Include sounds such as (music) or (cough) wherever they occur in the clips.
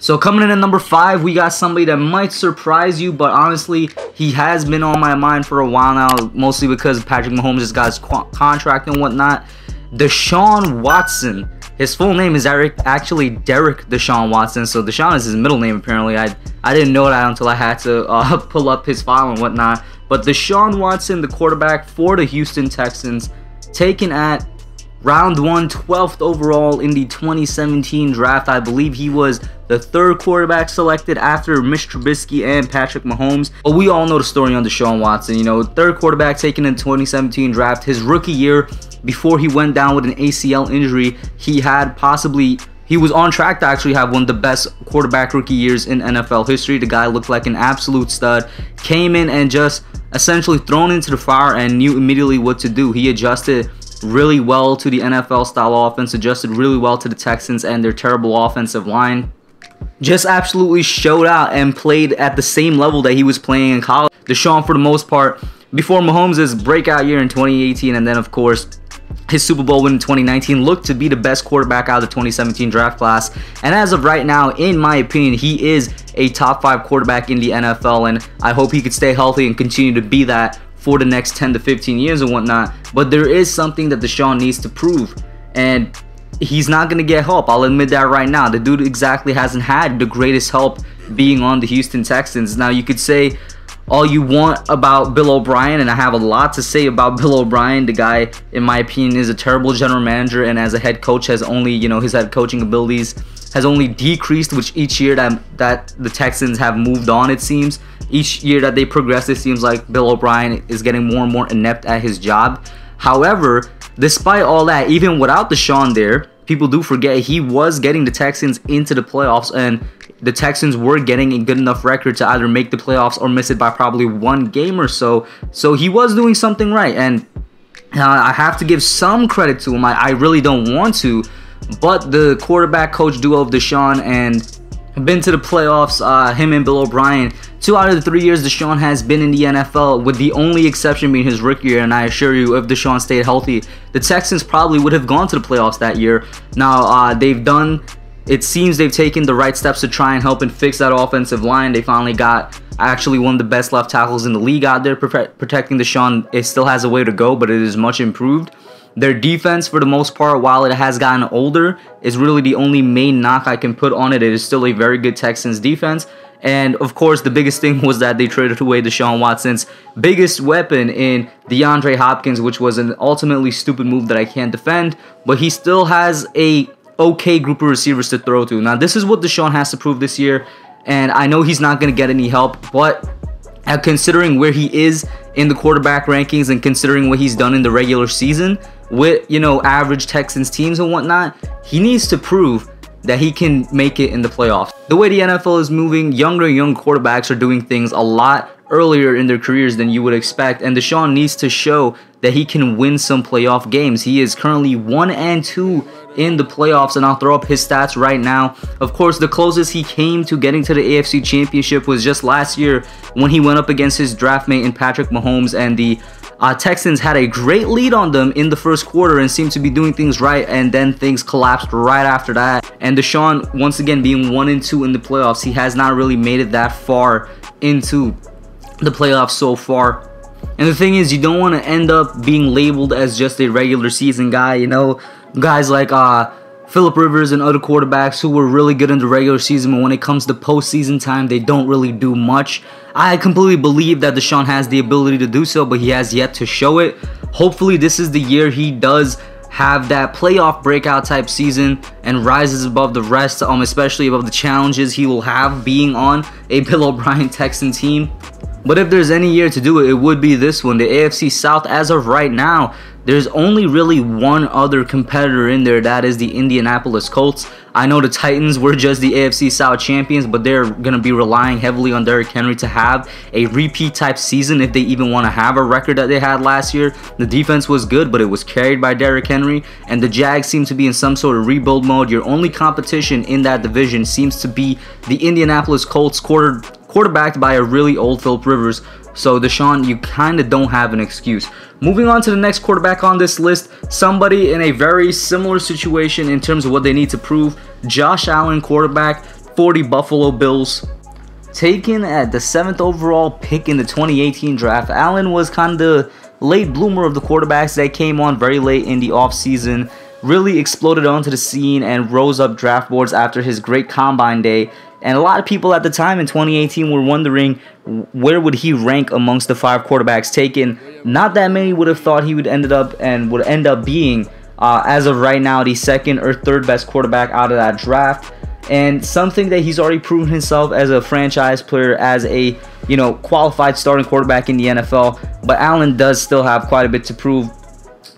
So coming in at number five, we got somebody that might surprise you, but honestly, he has been on my mind for a while now, mostly because Patrick Mahomes just got his contract and whatnot. Deshaun Watson. His full name is Eric, actually Derek Deshaun Watson. So Deshaun is his middle name apparently. I I didn't know that until I had to (laughs) uh, pull up his file and whatnot. But Deshaun Watson, the quarterback for the Houston Texans, taken at round one, 12th overall in the 2017 draft. I believe he was the third quarterback selected after Mitch Trubisky and Patrick Mahomes. But we all know the story on Deshaun Watson. You know, third quarterback taken in 2017 draft. His rookie year, before he went down with an ACL injury, he had possibly he was on track to actually have one of the best quarterback rookie years in NFL history. The guy looked like an absolute stud. Came in and just essentially thrown into the fire and knew immediately what to do. He adjusted really well to the NFL style offense, adjusted really well to the Texans and their terrible offensive line. Just absolutely showed out and played at the same level that he was playing in college. Deshaun, for the most part, before Mahomes' breakout year in 2018, and then, of course, his Super Bowl win in 2019 looked to be the best quarterback out of the 2017 draft class. And as of right now, in my opinion, he is a top five quarterback in the NFL. And I hope he could stay healthy and continue to be that for the next 10 to 15 years and whatnot. But there is something that Deshaun needs to prove. And he's not going to get help. I'll admit that right now. The dude exactly hasn't had the greatest help being on the Houston Texans. Now, you could say, all you want about Bill O'Brien, and I have a lot to say about (laughs) Bill O'Brien. The guy, in my opinion, is a terrible general manager, and as a head coach, has only you know his head coaching abilities has only decreased, which each year that that the Texans have moved on, it seems. Each year that they progress, it seems like Bill O'Brien is getting more and more inept at his job. However, despite all that, even without the Deshaun there, people do forget he was getting the Texans into the playoffs and the Texans were getting a good enough record to either make the playoffs or miss it by probably one game or so. So he was doing something right. And uh, I have to give some credit to him. I, I really don't want to. But the quarterback coach duo of Deshaun and been to the playoffs, uh, him and Bill O'Brien. Two out of the three years Deshaun has been in the NFL, with the only exception being his rookie year. And I assure you, if Deshaun stayed healthy, the Texans probably would have gone to the playoffs that year. Now, uh, they've done it seems they've taken the right steps to try and help and fix that offensive line. They finally got actually one of the best left tackles in the league out there protecting Deshaun. It still has a way to go, but it is much improved. Their defense, for the most part, while it has gotten older, is really the only main knock I can put on it. It is still a very good Texans defense. And of course, the biggest thing (laughs) was that they traded away Deshaun Watson's biggest weapon in DeAndre Hopkins, which was an ultimately stupid move that I can't defend. But he still has a okay group of receivers to throw to. Now, this is what Deshaun has to prove this year, and I know he's not going to get any help, but uh, considering where he is in the quarterback rankings and considering what he's done in the regular season with, you know, average Texans teams and whatnot, he needs to prove that he can make it in the playoffs. The way the NFL is moving, younger and young quarterbacks are doing things a lot earlier in their careers than you would expect, and Deshaun needs to show that he can win some playoff games. He is currently 1 and 2 in the playoffs, and I'll throw up his stats right now. Of course, the closest he came to getting to the AFC Championship was just last year when he went up against his draft mate in Patrick Mahomes, and the uh, Texans had a great lead on them in the first quarter and seemed to be doing things right, and then things collapsed right after that. And Deshaun, once again, being 1 and 2 in the playoffs, he has not really made it that far into the playoffs so far. And the thing is, you don't want to end up being labeled as just a regular season guy, you know? Guys like uh, Philip Rivers and other quarterbacks who were really good in the regular season, but when it comes to postseason time, they don't really do much. I completely believe that Deshaun has the ability to do so, but he has yet to show it. Hopefully, this is the year he does have that playoff breakout type season and rises above the rest, um, especially above the challenges he will have being on a Bill O'Brien Texan team. But if there's any year to do it, it would be this one. The AFC South, as of right now, there's only really one other competitor in there. That is the Indianapolis Colts. I know the Titans were just the AFC South champions, but they're going to be relying heavily on Derrick Henry to have a repeat type season if they even want to have a record that they had last year. The defense was good, but it was carried by Derrick Henry, and the Jags seem to be in some sort of rebuild mode. Your only competition in that division seems to be the Indianapolis Colts quarter quarterbacked by a really old Philip Rivers. So Deshaun, you kind of don't have an excuse. Moving on to the next quarterback on this list, somebody in a very similar situation in terms of what they need to prove. Josh Allen, quarterback 40 Buffalo Bills. Taken at the 7th overall pick in the 2018 draft, Allen was kind of the late bloomer of the quarterbacks that came on very late in the offseason, really exploded onto the scene and rose up draft boards after his great combine day. And a lot of people at the time in 2018 were wondering where would he rank amongst the five quarterbacks taken. Not that many would have thought he would ended up and would end up being, uh, as of right now, the second or third best quarterback out of that draft and something that he's already proven himself as a franchise player, as a you know qualified starting quarterback in the NFL. But Allen does still have quite a bit to prove.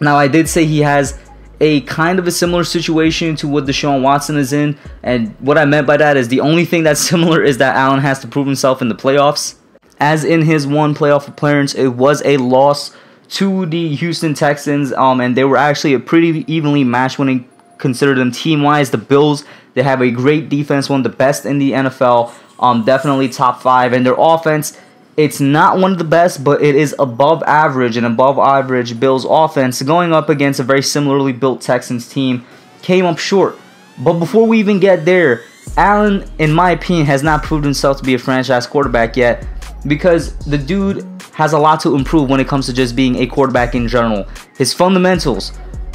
Now, I did say he has a kind of a similar situation to what Deshaun Watson is in, and what I meant by that is the only thing that's (laughs) similar is that Allen has to prove himself in the playoffs. As in his one playoff appearance, it was a loss to the Houston Texans, um, and they were actually a pretty evenly matched you consider them team wise. The Bills they have a great defense, one of the best in the NFL. Um, definitely top five. And their offense, it's not one of the best, but it is above average and above average Bills offense going up against a very similarly built Texans team. Came up short. But before we even get there, Allen, in my opinion, has not proved himself to be a franchise quarterback yet because the dude has a lot to improve when it comes to just being a quarterback in general. His fundamentals,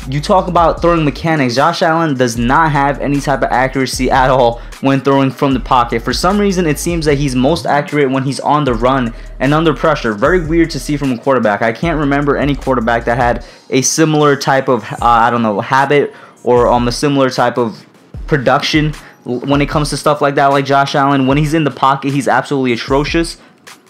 you talk about throwing mechanics. Josh Allen does not have any type of accuracy at all when throwing from the pocket. For some reason, it seems that he's most accurate when he's on the run and under pressure. Very weird to see from a quarterback. I can't remember any quarterback that had a similar type of, uh, I don't know, habit or um, a similar type of production when it comes to stuff like that, like Josh Allen. When he's in the pocket, he's absolutely atrocious.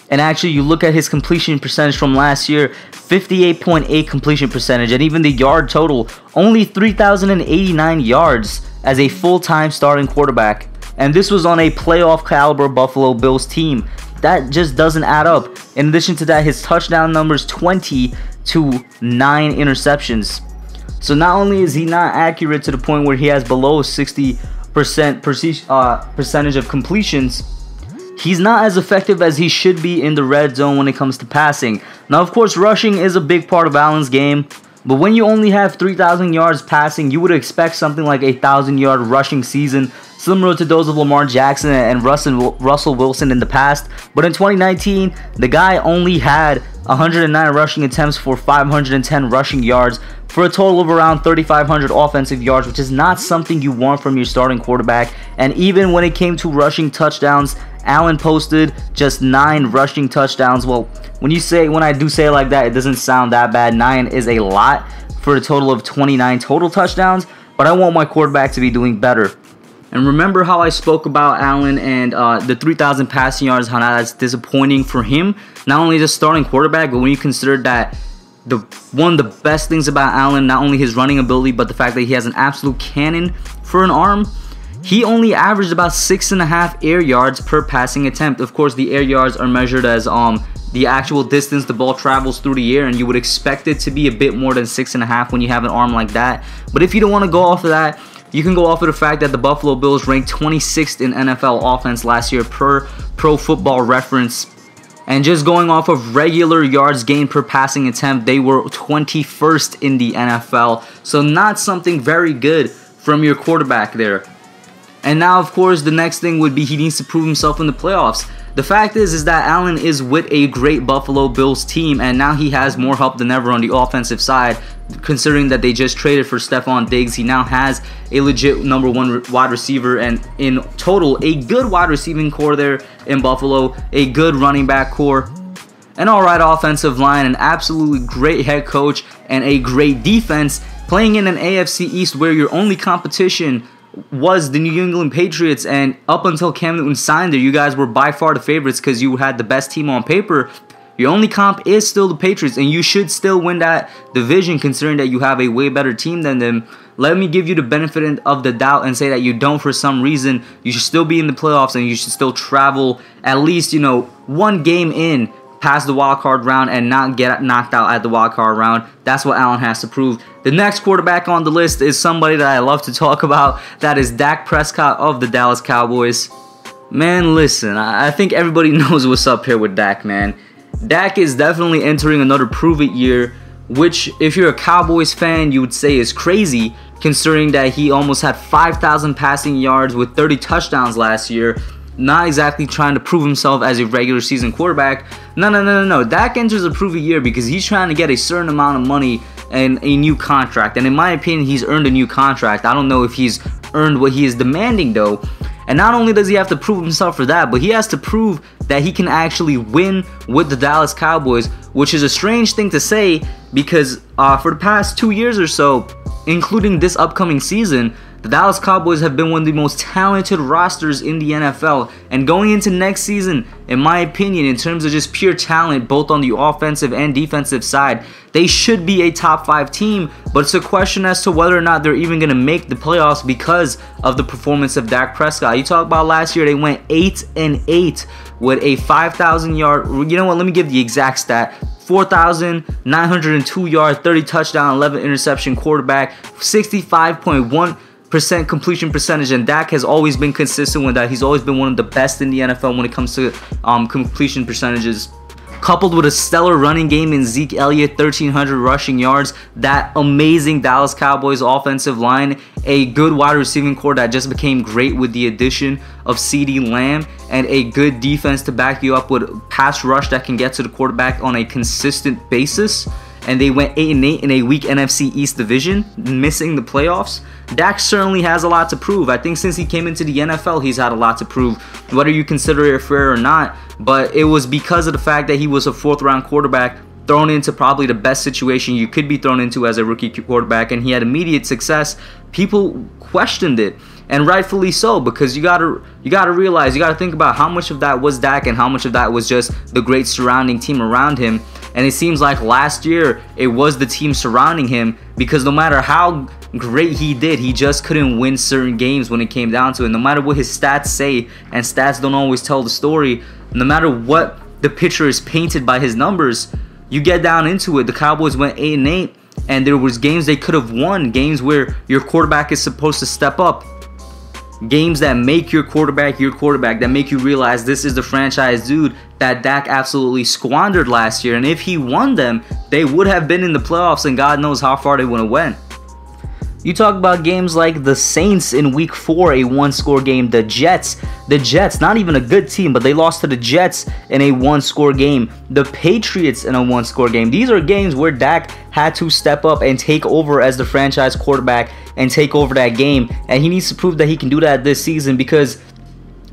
And actually, you look at his completion percentage from last year 58.8 completion percentage, and even the yard total only 3,089 yards as a full time starting quarterback. And this was on a playoff caliber Buffalo Bills team. That just doesn't add up. In addition to that, his touchdown numbers 20 to 9 interceptions. So not only is he not accurate to the point where he has below 60% uh, percentage of completions, he's not as effective as he should be in the red zone when it comes to passing. Now, of course, rushing is a big part of Allen's game, but when you only have 3,000 yards passing, you would expect something like a 1,000 yard rushing season, similar to those of Lamar Jackson and Russell Wilson in the past. But in 2019, the guy only had 109 rushing attempts for 510 rushing yards for a total of around 3,500 offensive yards, which is not something you want from your starting quarterback. And even when it came to rushing touchdowns, Allen posted just nine rushing touchdowns. Well, when you say when I do say it like that, it doesn't sound that bad. Nine is a lot for a total of 29 total touchdowns, but I want my quarterback to be doing better. And remember how I spoke about Allen and uh, the 3,000 passing yards, how that's disappointing for him. Not only just starting quarterback, but when you consider that the one of the best things about Allen, not only his running ability, but the fact that he has an absolute cannon for an arm. He only averaged about six and a half air yards per passing attempt. Of course, the air yards are measured as um the actual distance the ball travels through the air, and you would expect it to be a bit more than six and a half when you have an arm like that. But if you don't want to go off of that, you can go off of the fact that the Buffalo Bills ranked 26th in NFL offense last year per Pro Football Reference. And just going off of regular yards gained per passing attempt, they were 21st in the NFL. So, not something very good from your quarterback there. And now, of course, the next thing would be he needs to prove himself in the playoffs. The fact is, is that Allen is with a great Buffalo Bills team, and now he has more help than ever on the offensive side. Considering that they just traded for Stefon Diggs, he now has a legit number one wide receiver, and in total, a good wide receiving corps there in Buffalo, a good running back core, an alright offensive line, an absolutely great head coach, and a great defense. Playing in an AFC East where your only competition was the New England Patriots, and up until Cam Newton signed there, you guys were by far the favorites because you had the best team on paper. Your only comp is still the Patriots, and you should still win that division considering that you have a way better team than them. Let me give you the benefit of the doubt and say that you don't for some reason. You should still be in the playoffs and you should still travel at least, you know, one game in pass the wild card round and not get knocked out at the wild card round. That's what Allen has to prove. The next quarterback on the list is somebody that I love to talk about. That is Dak Prescott of the Dallas Cowboys. Man, listen, I think everybody (laughs) knows what's up here with Dak, man. Dak is definitely entering another prove it year, which, if you're a Cowboys fan, you would say is crazy considering that he almost had 5,000 passing yards with 30 touchdowns last year. Not exactly trying to prove himself as a regular season quarterback. No, no, no, no, no. Dak enters a prove a year because he's trying to get a certain amount of money and a new contract. And in my opinion, he's earned a new contract. I don't know if he's earned what he is demanding though. And not only does he have to prove himself for that, but he has to prove that he can actually win with the Dallas Cowboys, which is a strange thing to say because uh, for the past two years or so, including this upcoming season, the Dallas Cowboys have been one of the most talented rosters in the NFL. And going into next season, in my opinion, in terms of just pure talent, both on the offensive and defensive side, they should be a top five team. But it's a question as to whether or not they're even going to make the playoffs because of the performance of Dak Prescott. You talk about last year, they went 8 and 8 with a 5,000 yard. You know what? Let me give the exact stat 4,902 yards, 30 touchdown, 11 interception quarterback, 65.1 percent completion percentage and Dak has always been consistent with that. He's always been one of the best in the NFL when it comes to um, completion percentages coupled with a stellar running game in Zeke Elliott, 1,300 rushing yards, that amazing Dallas Cowboys offensive line, a good wide receiving corps that just became great with the addition of CeeDee Lamb, and a good defense to back you up with pass rush that can get to the quarterback on a consistent basis and they went 8 and 8 in a weak NFC East division, missing the playoffs. Dak certainly has a lot to prove. I think since he came into the NFL, he's had a lot to prove, whether you consider it fair or not. But it was because of the fact that he was a fourth round quarterback thrown into probably the best situation you could be thrown into as a rookie quarterback, and he had immediate success. People questioned it and rightfully so because you gotta you gotta realize you gotta think about how much of that was Dak and how much of that was just the great surrounding team around him and it seems like last year it was the team surrounding him because no matter how great he did, he just couldn't win certain games when it came down to it. No matter what his stats say, and stats don't always tell the story, no matter what the picture is painted by his numbers, you get down into it. The Cowboys went 8 and 8 and there was games they could have won, games where your quarterback is supposed to step up games that make your quarterback your quarterback, that make you realize this is the franchise dude that Dak absolutely squandered last year. And if he won them, they would have been in the playoffs, and God knows how far they would have went. You talk about games like the Saints in week four, a one score game. The Jets, the Jets, not even a good team, but they lost to the Jets in a one score game. The Patriots in a one score game. These are games where Dak had to step up and take over as the franchise quarterback and take over that game. And he needs to prove that he can do that this season because,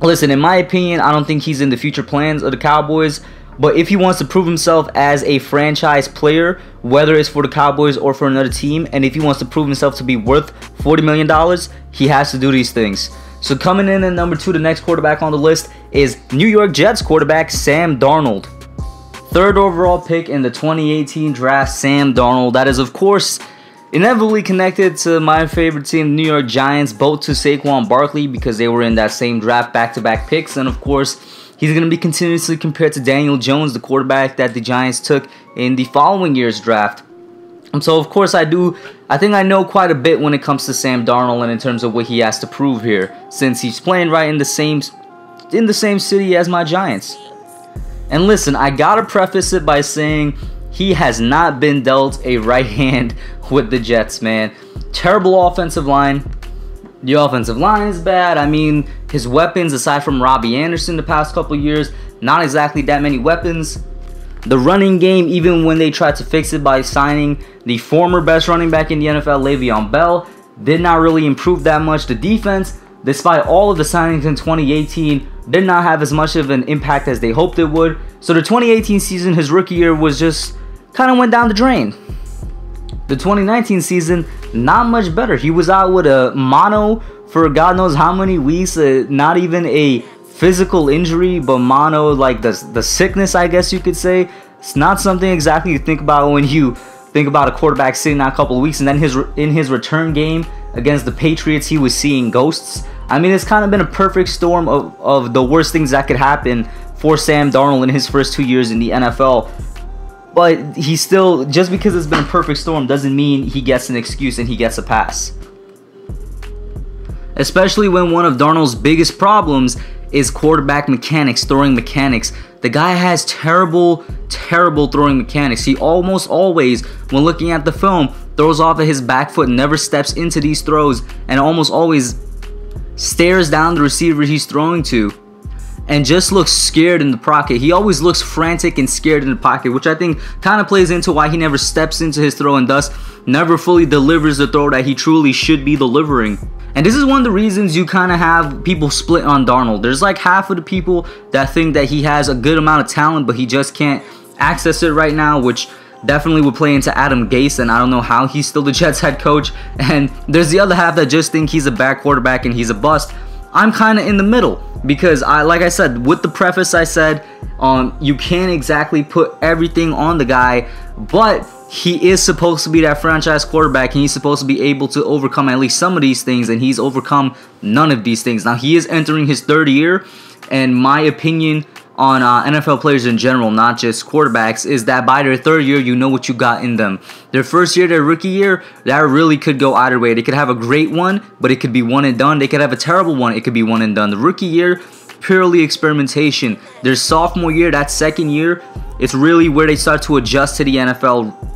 listen, in my opinion, I don't think he's in the future plans of the Cowboys. But if he wants to prove himself as a franchise player, whether it's for the Cowboys or for another team, and if he wants to prove himself to be worth $40 million, he has to do these things. So coming in at number two, the next quarterback on the list is New York Jets quarterback Sam Darnold. Third overall pick in the 2018 draft, Sam Darnold. That is, of course, inevitably connected to my favorite team, New York Giants, both to Saquon Barkley because they were in that same draft back-to-back picks, and of course, He's going to be continuously compared to Daniel Jones, the quarterback that the Giants took in the following year's draft. And so, of course, I do. I think I know quite a bit when it comes to Sam Darnold and in terms of what he has to prove here, since he's playing right in the same in the same city as my Giants. And listen, I gotta preface it by saying he has not been dealt a right (laughs) hand with the Jets, man. Terrible offensive line, the offensive line is bad. I mean, his weapons, aside from Robbie Anderson the past couple years, not exactly that many weapons. The running game, even when they tried to fix it by signing the former best running back in the NFL, Le'Veon Bell, did not really improve that much. The defense, despite all of the signings in 2018, did not have as much of an impact as they hoped it would. So the 2018 season, his rookie year, was just kind of went down the drain. The 2019 season, not much better. He was out with a mono for God knows how many weeks. Uh, not even a physical injury, but mono, like the, the sickness, I guess you could say. It's not something exactly you think about when you think about a quarterback sitting out a couple of weeks. And then his in his return game against the Patriots, he was seeing ghosts. I mean, it's kind of been a perfect storm of, of the worst things that could happen for Sam Darnold in his first two years in the NFL. But he still, just because it's been a perfect storm doesn't mean he gets an excuse and he gets a pass. Especially when one of Darnold's biggest problems is quarterback mechanics, throwing mechanics. The guy has terrible, terrible throwing mechanics. He almost always, when looking at the film, throws off of his back foot, never steps into these throws, and almost always stares down the receiver he's throwing to and just looks scared in the pocket. He always looks frantic and scared in the pocket, which I think kind of plays into why he never steps into his throw and thus never fully delivers the throw that he truly should be delivering. And this is one of the reasons you kind of have people split on Darnold. There's like half of the people that think that he has a good amount of talent, but he just can't access it right now, which definitely would play into Adam Gase, and I don't know how he's still the (laughs) Jets head coach. And there's the other half that just think he's a bad quarterback and he's a bust. I'm kind of in the middle because I, like I said, with the preface I said, um, you can't exactly put everything on the guy, but he is supposed to be that franchise quarterback and he's supposed to be able to overcome at least some of these things and he's overcome none of these things. Now he is entering his third year and my opinion on uh, NFL players in general, not just quarterbacks, is that by their third year, you know what you got in them. Their first year, their rookie year, that really could go either way. They could have a great one, but it could be one and done. They could have a terrible one, it could be one and done. The rookie year, purely experimentation. Their sophomore year, that second year, it's really where they start to adjust to the NFL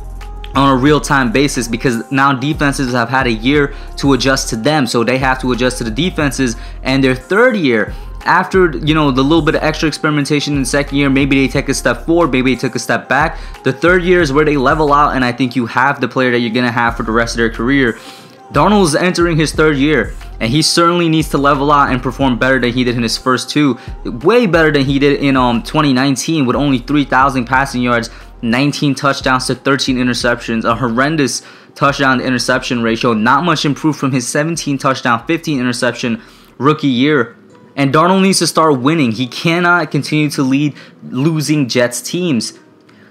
on a real-time basis because now defenses have had a year to adjust to them. So they have to adjust to the defenses and their third year. After you know the little bit of extra experimentation in the second year maybe they take a step forward maybe they took a step back. The third year is where they level out and i think you have the player that you're gonna have for the rest of their career. Darnold is entering his third year and he certainly needs to level out and perform better than he did in his first two. Way better than he did in um 2019 with only 3000 passing yards 19 touchdowns to 13 interceptions a horrendous touchdown to interception ratio not much improved from his 17 touchdown 15 interception rookie year and Darnold needs to start winning. He cannot continue to lead losing Jets teams.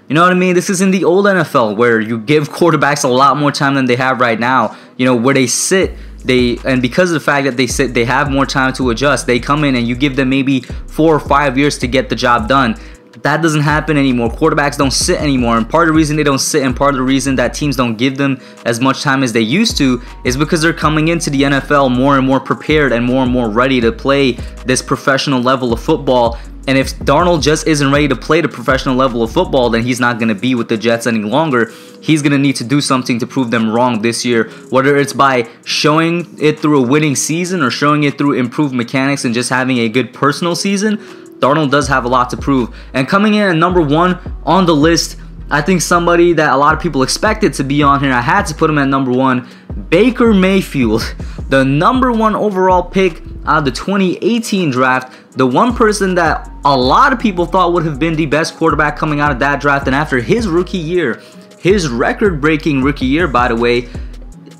You know what I mean? This is in the old NFL where you give quarterbacks a lot more time than they have right now. You know, where they sit, they and because of the fact that they sit, they have more time to adjust. They come in and you give them maybe four or five years to get the job done. That doesn't happen anymore. Quarterbacks don't sit anymore. And part of the reason they don't sit and part of the reason that teams don't give them as much time as they used to is because they're coming into the NFL more and more prepared and more and more ready to play this professional level of football. And if Darnold just isn't ready to play the professional level of football, then he's not going to be with the Jets any longer. He's going to need to do something to prove them wrong this year, whether it's by showing it through a winning season or showing it through improved mechanics and just having a good personal season Darnold does have a lot to prove. And coming in at number one on the list, I think somebody that a lot of people expected to be on here, I had to put him at number one, Baker Mayfield, (laughs) the number one overall pick out of the 2018 draft, the one person that a lot of people thought would have been the best quarterback coming out of that draft. And after his rookie year, his record breaking rookie year, by the way,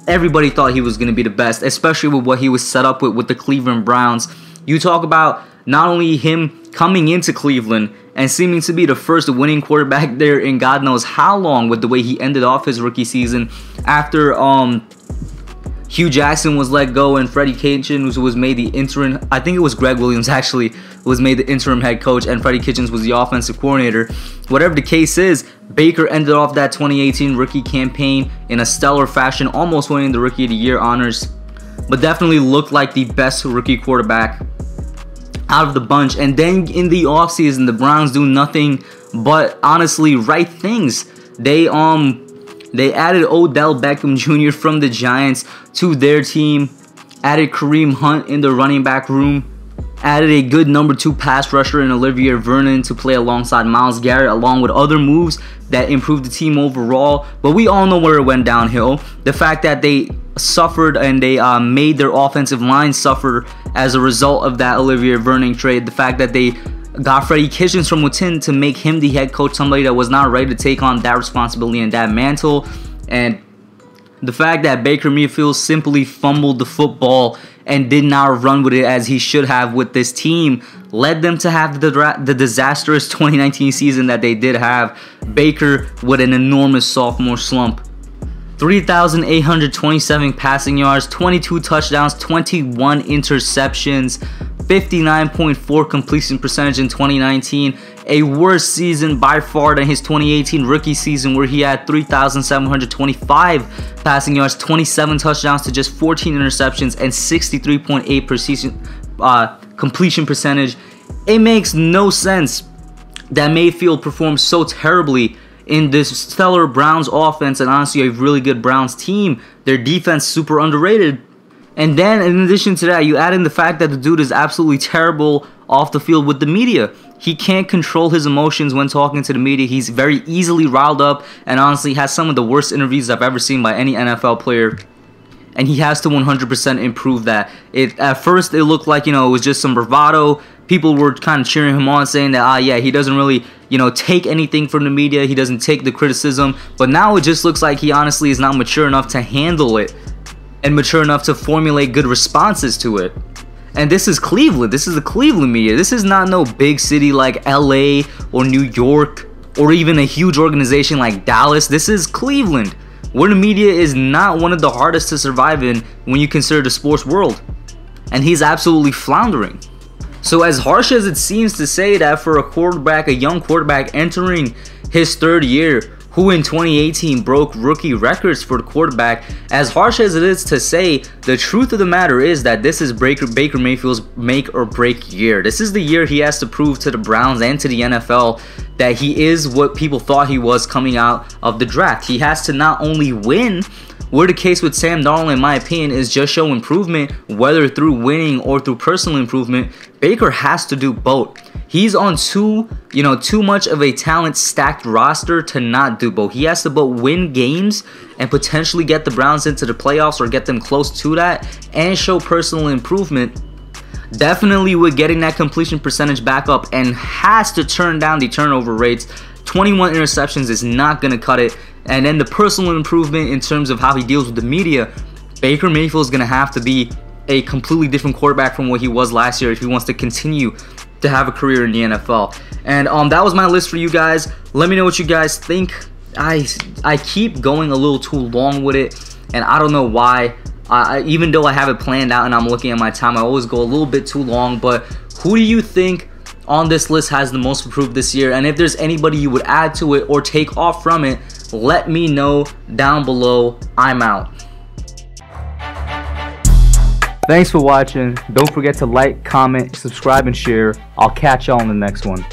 everybody thought he was going to be the best, especially with what he was set up with with the Cleveland Browns. You talk about not only him coming into Cleveland and seeming to be the first winning quarterback there in God knows how long with the way he ended off his rookie season after um Hue Jackson was let go and Freddie Kitchens was made the interim I think it was Gregg Williams (laughs) actually was made the interim head coach and Freddie Kitchens was the offensive coordinator. Whatever the case is, Baker ended off that 2018 rookie campaign in a stellar fashion, almost winning the rookie of the year honors, but definitely looked like the best rookie quarterback out of the bunch. And then in the offseason, the Browns do nothing but honestly right things. They um they added Odell Beckham Jr. from the Giants to their team, added Kareem Hunt in the running back room, added a good number two pass rusher in Olivier Vernon to play alongside Myles Garrett, along with other moves that improved the team overall. But we all know where it went downhill. The fact that they suffered and they uh, made their offensive line suffer as a result of that Olivier Vernon trade. The fact that they got Freddie Kitchens from within to make him the head coach, somebody that was not ready to take on that responsibility and that mantle. And the fact that Baker Mayfield simply fumbled the football and did not run with it as he should have with this team led them to have the, the disastrous (laughs) 2019 season that they did have. Baker with an enormous sophomore slump. 3,827 passing yards, 22 touchdowns, 21 interceptions, 59.4 completion percentage in 2019. A worse season by far than his 2018 rookie season, where he had 3,725 passing yards, 27 touchdowns to just 14 interceptions, and 63.8 precision uh, completion percentage. It makes no sense that Mayfield performed so terribly in this stellar Browns offense and honestly a really good Browns team. Their defense super underrated. And then in addition to that, you add in the fact that the dude is absolutely terrible off the field with the media. He can't control his emotions when talking to the media. He's very easily riled up and honestly has some of the worst interviews I've ever seen by any NFL player and he has to 100% improve that. It at first it looked like you know it was just some bravado. People were kind of cheering him on, saying that ah yeah he doesn't really you know take anything from the media. He doesn't take the criticism. But now it just looks like he honestly is not mature enough to handle it and mature enough to formulate good responses to it. And this is Cleveland. This is the Cleveland media. This is not no big city like LA or New York or even a huge organization like Dallas. This is Cleveland where the media is not one of the hardest to survive in when you consider the sports world. And he's absolutely floundering. So as harsh as it seems to say that for a quarterback, a young quarterback entering his third year, who in 2018 broke rookie records for the quarterback. As harsh as it is to say, the truth of the matter is that this is Baker, Baker Mayfield's make or break year. This is the year he has to prove to the Browns and to the NFL that he is what people thought he was coming out of the draft. He has to not only win, where the case with Sam Darnold, in my opinion, is just show improvement, whether through winning or through personal improvement. Baker has to do both. He's on too, you know, too much of a talent stacked roster to not do both. He has to both win games and potentially get the Browns into the playoffs or get them close to that and show personal improvement definitely with getting that completion percentage back up and has to turn down the turnover rates. 21 interceptions is not going to cut it. And then the personal improvement in terms of how he deals with the media, Baker Mayfield is going to have to be a completely different quarterback from what he was last year if he wants to continue to have a career in the NFL. And um, that was my list for you guys. Let me know what you guys think. I I keep going a little too long with it, and I don't know why. I, even though I have it planned out and I'm looking at my time, I always go a little bit too long. But who do you think on this list has the most improved this year? And if there's anybody you would add to it or take off from it, let me know down below. I'm out. Thanks for watching. Don't forget to like, comment, subscribe, and share. I'll catch y'all in the next one.